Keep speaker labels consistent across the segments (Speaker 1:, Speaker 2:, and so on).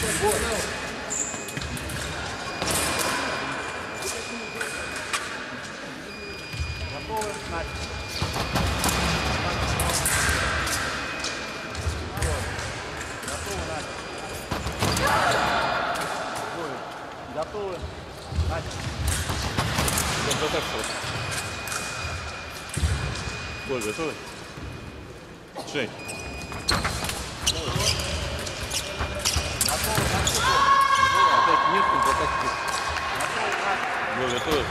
Speaker 1: Готовы? Начали. Готовы? Начали. Двое. Готовы? Начали.
Speaker 2: Вот так вот. Бой, готовы? Жень. Атаки нет, контратаки нет. Бой, готовы?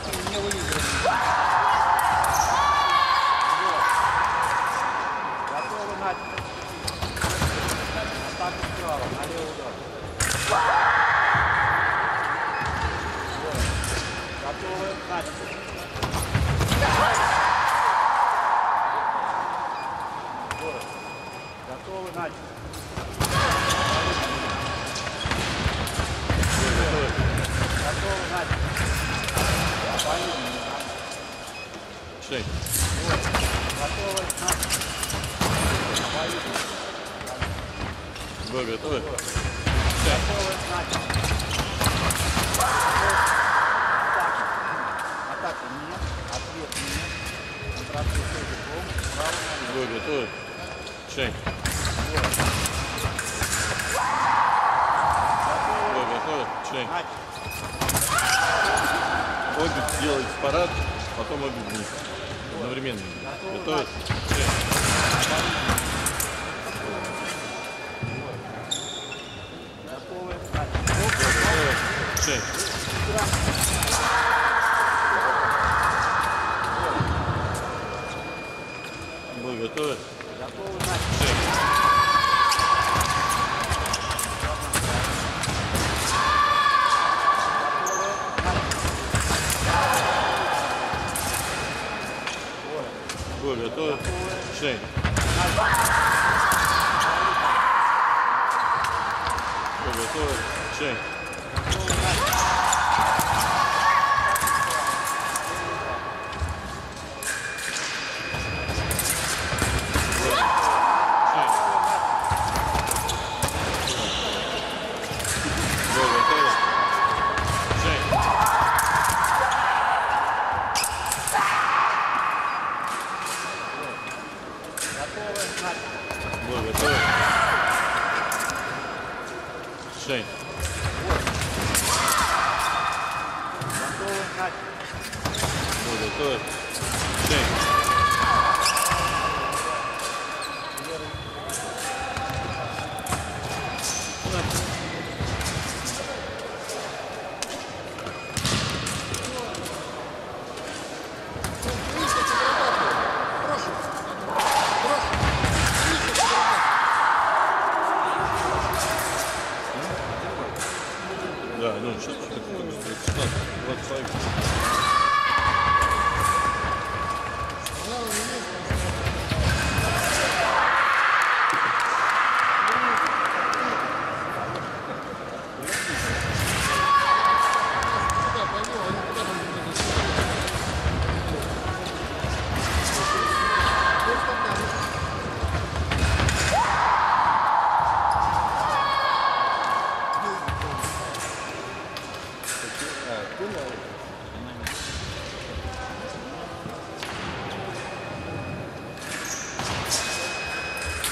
Speaker 1: Контратакуете и не выиграете. Готовы? Начали. Атака справа, на левый удар. Вот. Готовы? Начали. 6. Вы готовы?
Speaker 2: Вы
Speaker 1: готовы? Шейк.
Speaker 2: Вы готовы?
Speaker 1: Шейк.
Speaker 2: Обе делаете парад, потом обе вниз. Одновременно. Готовы? Жень.
Speaker 1: Готовы?
Speaker 2: Готовы? figura, eu tô...
Speaker 1: Sim. Eu.
Speaker 2: Sim. State. Good. State. Бой, готовы? Жень. Да, ну что ты такое? 16, 20 человек.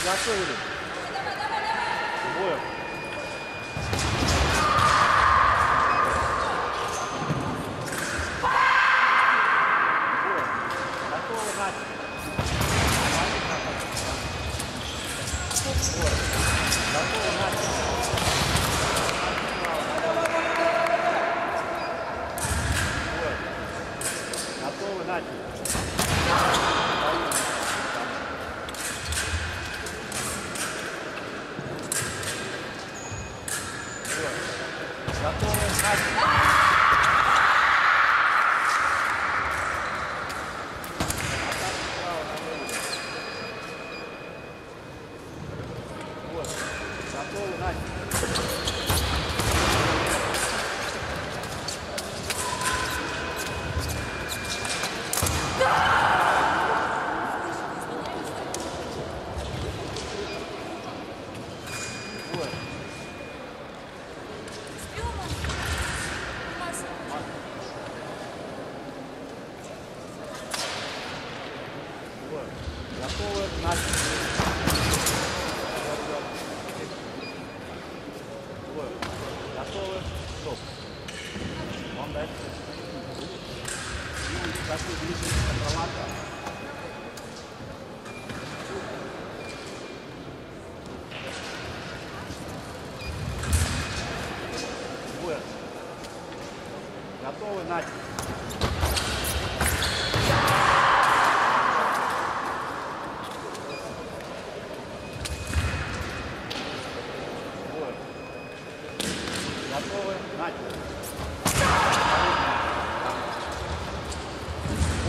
Speaker 1: Готовы? Боем. Готовы? Начали. Ela tem um Готовы, стоп. Вам дальше. Сейчас вы по проводам. Вот. Готовы, начали. Вот. Готовы, начали.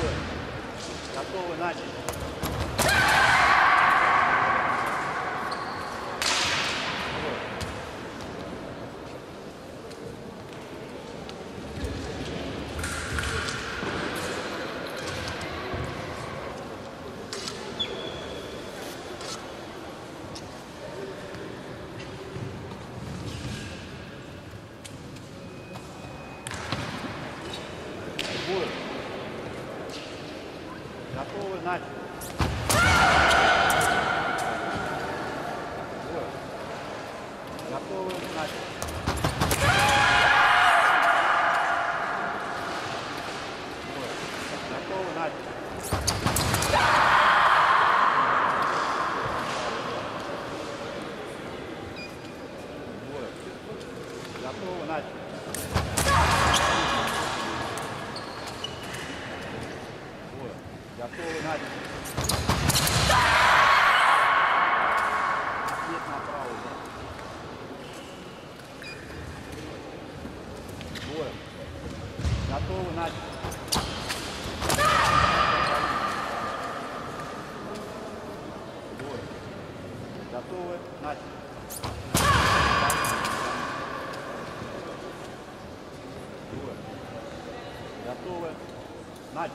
Speaker 1: Вот. Готовы, начали. Вот. Будет. Готовы, начали. Вот. Hadi.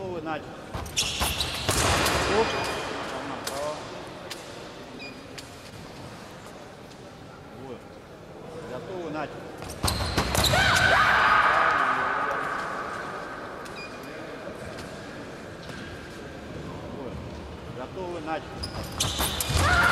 Speaker 1: Готовы. Там направо. Вот. Готовы, начали. Вот. Готовы, начали.